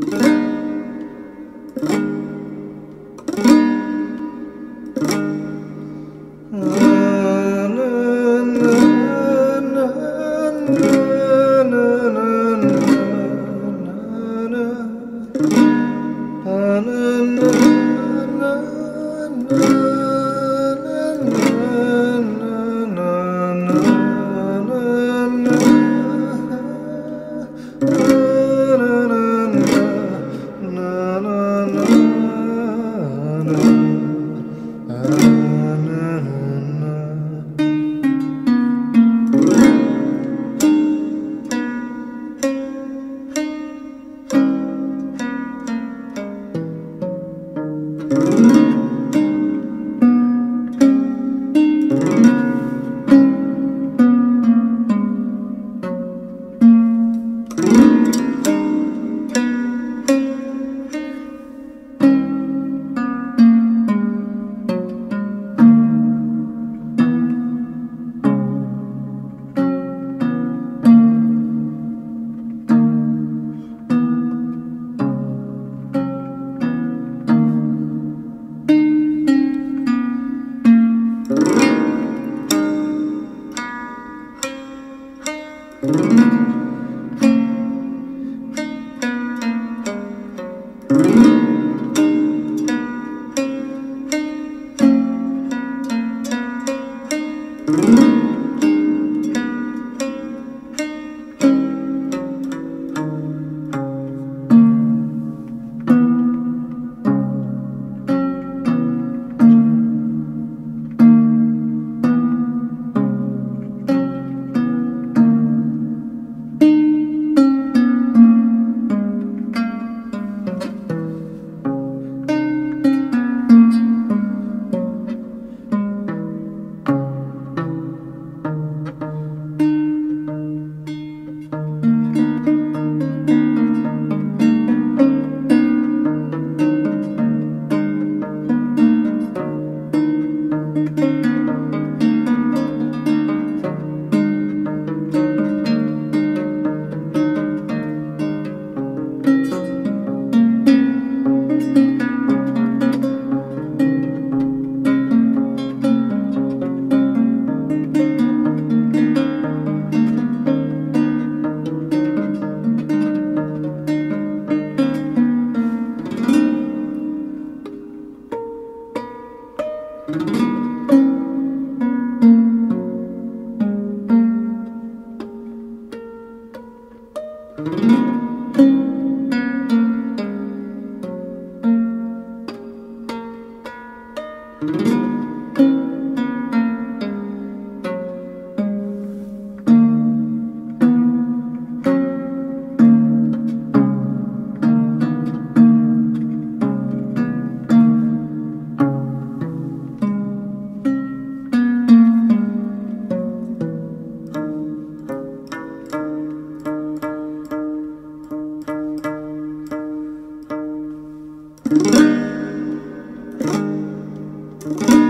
Música Música